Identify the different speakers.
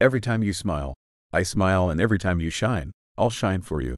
Speaker 1: Every time you smile, I smile and every time you shine, I'll shine for you.